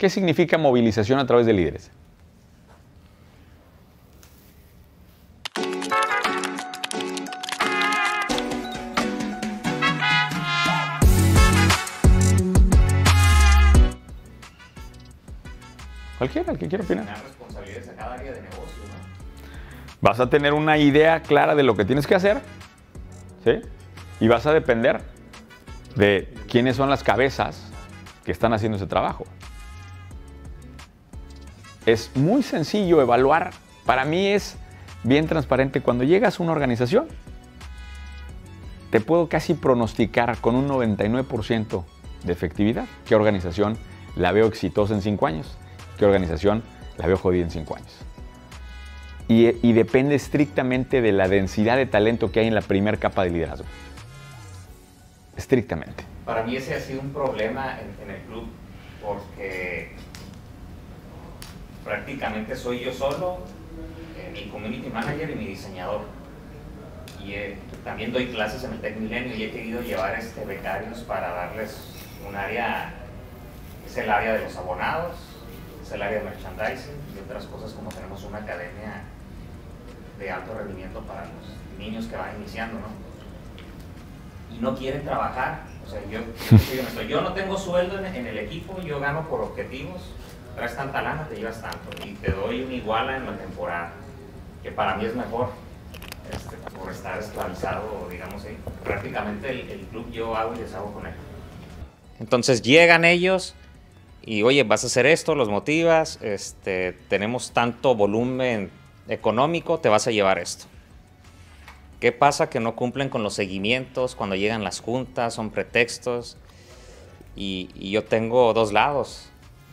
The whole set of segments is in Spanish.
¿qué significa movilización a través de líderes? Cualquiera, el que quiera opinar. responsabilidades a cada área de negocio, ¿no? Vas a tener una idea clara de lo que tienes que hacer, ¿sí? Y vas a depender de quiénes son las cabezas que están haciendo ese trabajo. Es muy sencillo evaluar, para mí es bien transparente, cuando llegas a una organización, te puedo casi pronosticar con un 99% de efectividad qué organización la veo exitosa en cinco años qué organización la veo jodida en cinco años. Y, depende estrictamente de la densidad de talento que hay en la primera capa de liderazgo. Estrictamente. Para mí ese ha sido un problema en, el club porque prácticamente soy yo solo, eh, mi community manager y mi diseñador. Y eh, también doy clases en el Tech Milenio y he querido llevar este becarios para darles un área, es el área de los abonados, el área de merchandising y otras cosas como tenemos una academia de alto rendimiento para los niños que van iniciando, ¿no? Y no quieren trabajar, o sea, yo, yo no tengo sueldo en, el equipo, yo gano por objetivos, traes tanta lana, te llevas tanto, y te doy una iguala en la temporada, que para mí es mejor, este, por estar esclavizado, digamos ahí. Prácticamente el, el club yo hago y deshago con él. Entonces llegan ellos, y oye, vas a hacer esto, los motivas, este, tenemos tanto volumen económico, te vas a llevar esto. ¿Qué pasa? Que no cumplen con los seguimientos, cuando llegan las juntas, son pretextos. Y, yo tengo dos lados,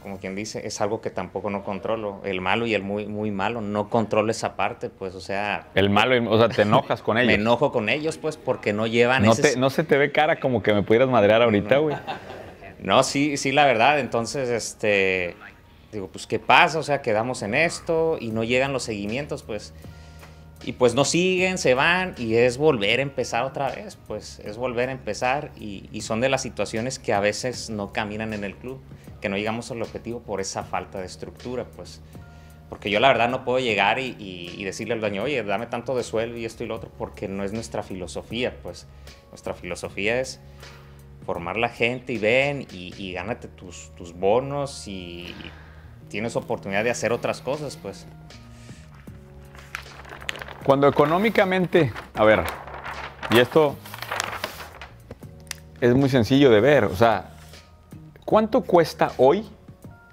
como quien dice, es algo que tampoco no controlo. El malo y el muy, muy malo, no controlo esa parte, pues, o sea... El malo, o sea, te enojas con ellos. Me enojo con ellos, pues, porque no llevan no no se te ve cara como que me pudieras madrear ahorita, güey. No, sí, sí, la verdad. Entonces, este, digo, pues, ¿qué pasa? O sea, quedamos en esto y no llegan los seguimientos, pues. Y pues no siguen, se van y es volver a empezar otra vez, pues es volver a empezar y, son de las situaciones que a veces no caminan en el club, que no llegamos al objetivo por esa falta de estructura, pues. Porque yo la verdad no puedo llegar y, y decirle al dueño, oye, dame tanto de sueldo y esto y lo otro, porque no es nuestra filosofía, pues. Nuestra filosofía es formar la gente y ven y, gánate tus, tus, bonos y, tienes oportunidad de hacer otras cosas, pues. Cuando económicamente, a ver, y esto es muy sencillo de ver, o sea, ¿cuánto cuesta hoy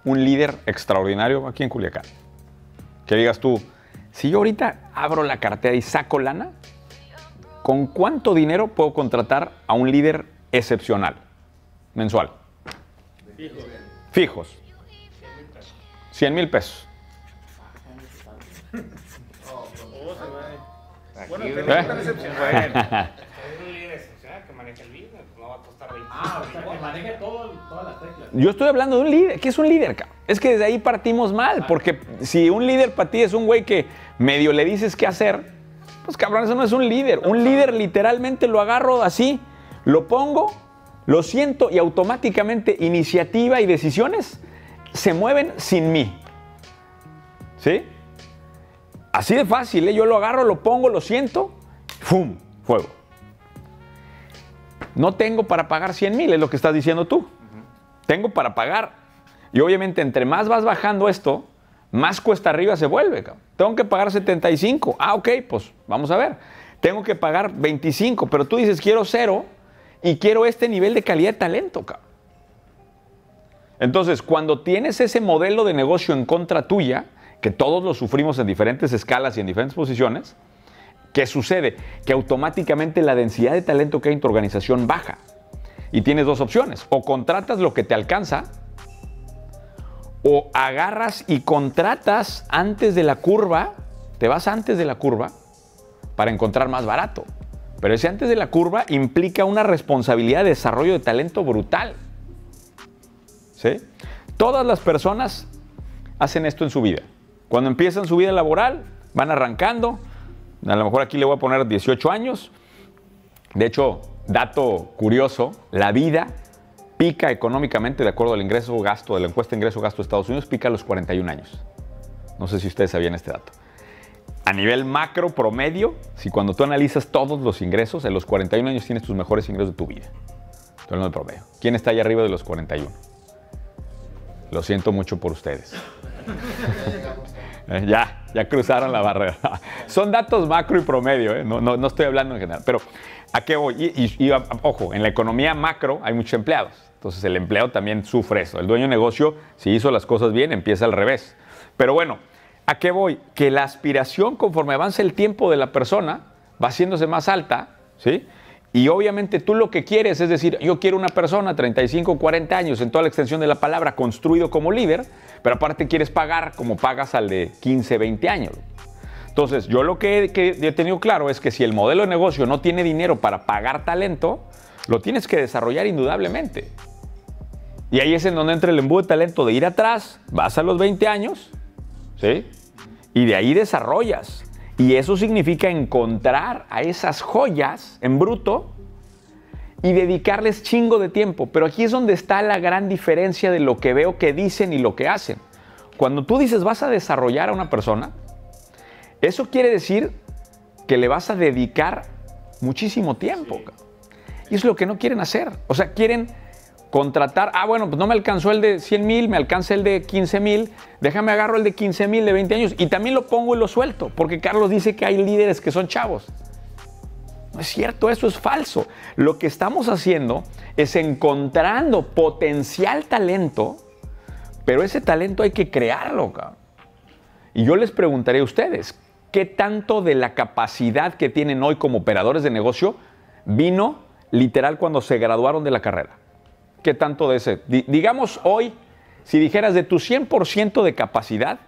un líder extraordinario aquí en Culiacán? Que digas tú, si yo ahorita abro la cartera y saco lana, ¿con cuánto dinero puedo contratar a un líder excepcional mensual. Fijos. 100 mil pesos. Bueno, ¿Eh? Yo estoy hablando de un líder. ¿Qué es un líder, Es que desde ahí partimos mal, porque si un líder para ti es un güey que medio le dices qué hacer, pues cabrón, eso no es un líder. Un líder literalmente lo agarro así lo pongo, lo siento y automáticamente iniciativa y decisiones se mueven sin mí. ¿Sí? Así de fácil, ¿eh? yo lo agarro, lo pongo, lo siento, ¡fum! Fuego. No tengo para pagar 100 mil, es lo que estás diciendo tú. Tengo para pagar. Y obviamente entre más vas bajando esto, más cuesta arriba se vuelve. Tengo que pagar 75. Ah, ok, pues vamos a ver. Tengo que pagar 25, pero tú dices quiero cero y quiero este nivel de calidad de talento, cabrón. Entonces, cuando tienes ese modelo de negocio en contra tuya, que todos lo sufrimos en diferentes escalas y en diferentes posiciones, ¿qué sucede? Que automáticamente la densidad de talento que hay en tu organización baja. Y tienes dos opciones. O contratas lo que te alcanza, o agarras y contratas antes de la curva, te vas antes de la curva para encontrar más barato. Pero ese antes de la curva implica una responsabilidad de desarrollo de talento brutal. ¿Sí? Todas las personas hacen esto en su vida. Cuando empiezan su vida laboral, van arrancando. A lo mejor aquí le voy a poner 18 años. De hecho, dato curioso, la vida pica económicamente, de acuerdo al ingreso gasto, de la encuesta ingreso gasto de Estados Unidos, pica a los 41 años. No sé si ustedes sabían este dato. A nivel macro promedio, si cuando tú analizas todos los ingresos, en los 41 años tienes tus mejores ingresos de tu vida. Estoy de promedio. ¿Quién está allá arriba de los 41? Lo siento mucho por ustedes. Eh, ya, ya cruzaron la barrera. Son datos macro y promedio, ¿eh? no, no, estoy hablando en general. Pero, ¿a qué voy? Y, ojo, en la economía macro hay muchos empleados. Entonces, el empleado también sufre eso. El dueño de negocio, si hizo las cosas bien, empieza al revés. Pero bueno, ¿a qué voy? Que la aspiración, conforme avanza el tiempo de la persona, va haciéndose más alta, ¿sí? Y obviamente tú lo que quieres es decir, yo quiero una persona 35, 40 años en toda la extensión de la palabra construido como líder, pero aparte quieres pagar como pagas al de 15, 20 años. Entonces, yo lo que, he tenido claro es que si el modelo de negocio no tiene dinero para pagar talento, lo tienes que desarrollar indudablemente. Y ahí es en donde entra el embudo de talento de ir atrás, vas a los 20 años, ¿sí? Y de ahí desarrollas. Y eso significa encontrar a esas joyas en bruto y dedicarles chingo de tiempo. Pero aquí es donde está la gran diferencia de lo que veo que dicen y lo que hacen. Cuando tú dices vas a desarrollar a una persona, eso quiere decir que le vas a dedicar muchísimo tiempo. Y es lo que no quieren hacer. O sea, quieren contratar, ah, bueno, pues no me alcanzó el de 100 mil, me alcanza el de 15 mil, déjame agarro el de 15 mil de 20 años y también lo pongo y lo suelto, porque Carlos dice que hay líderes que son chavos. No es cierto, eso es falso. Lo que estamos haciendo es encontrando potencial talento, pero ese talento hay que crearlo. Y yo les preguntaré a ustedes, ¿qué tanto de la capacidad que tienen hoy como operadores de negocio vino literal cuando se graduaron de la carrera? ¿Qué tanto de ese? digamos hoy, si dijeras de tu 100% de capacidad,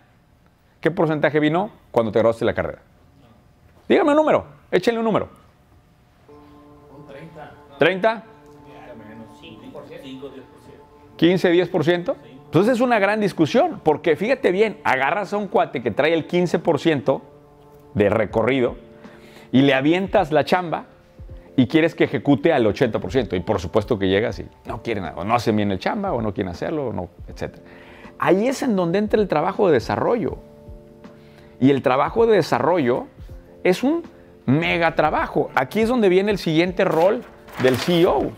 ¿qué porcentaje vino cuando te graduaste la carrera? Dígame un número, échenle un número. Un 30. ¿30? 15, 10%. Entonces es una gran discusión, porque fíjate bien, agarras a un cuate que trae el 15% de recorrido y le avientas la chamba y quieres que ejecute al 80%. Y por supuesto que llega así. No quieren, o no hacen bien el chamba, o no quieren hacerlo, o no, etc. Ahí es en donde entra el trabajo de desarrollo. Y el trabajo de desarrollo es un mega trabajo. Aquí es donde viene el siguiente rol del CEO.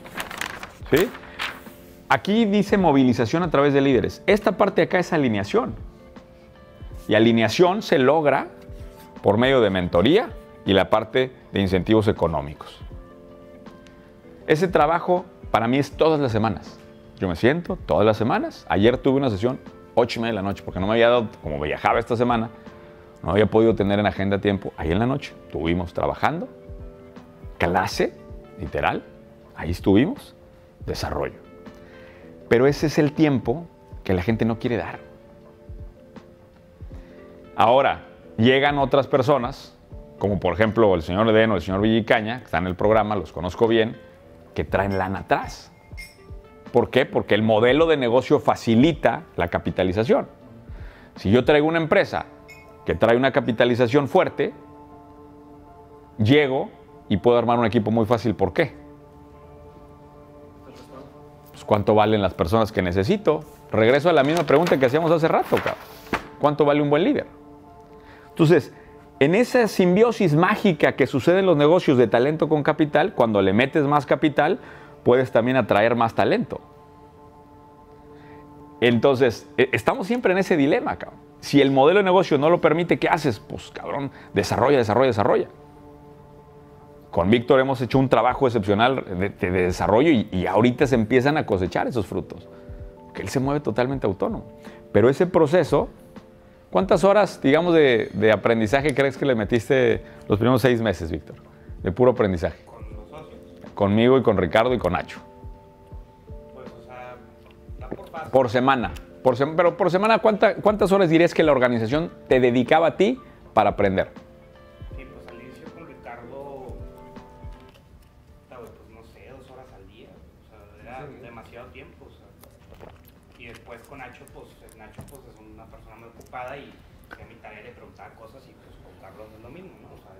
Aquí dice movilización a través de líderes. Esta parte de acá es alineación. Y alineación se logra por medio de mentoría y la parte de incentivos económicos. Ese trabajo para mí es todas las semanas. Yo me siento todas las semanas. Ayer tuve una sesión 8 y media de la noche porque no me había dado, como viajaba esta semana, no había podido tener en agenda tiempo. Ahí en la noche estuvimos trabajando, clase, literal, ahí estuvimos, desarrollo. Pero ese es el tiempo que la gente no quiere dar. Ahora, llegan otras personas, como por ejemplo el señor Edeno, el señor Villicaña, que están en el programa, los conozco bien, que traen lana atrás. ¿Por qué? Porque el modelo de negocio facilita la capitalización. Si yo traigo una empresa que trae una capitalización fuerte, llego y puedo armar un equipo muy fácil. ¿Por qué? Pues, ¿Cuánto valen las personas que necesito? Regreso a la misma pregunta que hacíamos hace rato, ¿Cuánto vale un buen líder? Entonces, en esa simbiosis mágica que sucede en los negocios de talento con capital, cuando le metes más capital, puedes también atraer más talento. Entonces, e, estamos siempre en ese dilema, cabrón. Si el modelo de negocio no lo permite, ¿qué haces? Pues, cabrón, desarrolla, desarrolla, desarrolla. Con Víctor hemos hecho un trabajo excepcional de, desarrollo y, y, ahorita se empiezan a cosechar esos frutos. Que él se mueve totalmente autónomo. Pero ese proceso ¿Cuántas horas, digamos, de, aprendizaje crees que le metiste los primeros seis meses, Víctor? De puro aprendizaje. Con los socios. Conmigo y con Ricardo y con Nacho. Pues, o sea, por, por semana. Por pero por semana, ¿cuántas horas dirías que la organización te dedicaba a ti para aprender? Carlos es lo mismo, ¿no? O sea,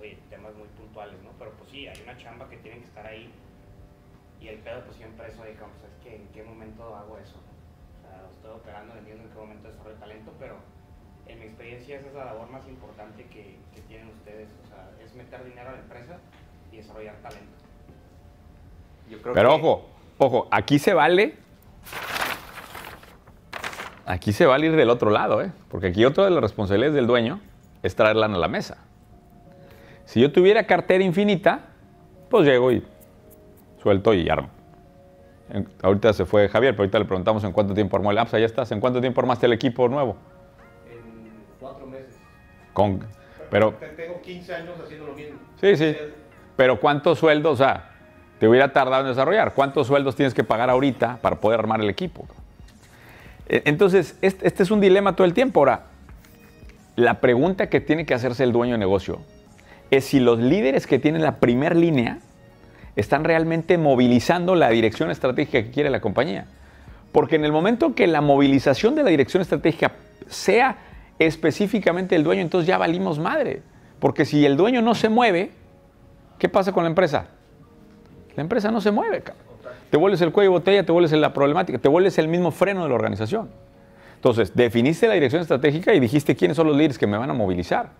oye, temas muy puntuales, ¿no? Pero pues sí, hay una chamba que tienen que estar ahí Y el pedo pues siempre es, oye, pues es que en qué momento hago eso. O sea, estoy operando, entiendo en qué momento desarrollo talento, pero en mi experiencia esa es la labor más importante que, que tienen ustedes. O sea, es meter dinero a la empresa y desarrollar talento. Yo creo Pero que- ojo, ojo, aquí se vale. Aquí se vale ir del otro lado, ¿eh? Porque aquí otra de las responsabilidades del dueño es traer lana a la mesa. Si yo tuviera cartera infinita, pues llego y suelto y armo. En- ahorita se fue Javier, pero ahorita le preguntamos en cuánto tiempo armó el APSA. Ya estás. ¿En cuánto tiempo armaste el equipo nuevo? En cuatro meses. Con, pero, Te- Tengo 15 años haciendo lo mismo. sí, sí. Pero ¿cuántos sueldos, o sea, te hubiera tardado en desarrollar? ¿Cuántos sueldos tienes que pagar ahorita para poder armar el equipo? E- Entonces, este, este es un dilema todo el tiempo. Ahora, la pregunta que tiene que hacerse el dueño de negocio es si los líderes que tienen la primer línea están realmente movilizando la dirección estratégica que quiere la compañía. Porque en el momento que la movilización de la dirección estratégica sea específicamente el dueño, entonces ya valimos madre. Porque si el dueño no se mueve, ¿qué pasa con la empresa? La empresa no se mueve. Te vuelves el cuello de botella, te vuelves la problemática, te vuelves el mismo freno de la organización. Entonces, definiste la dirección estratégica y dijiste quiénes son los líderes que me van a movilizar.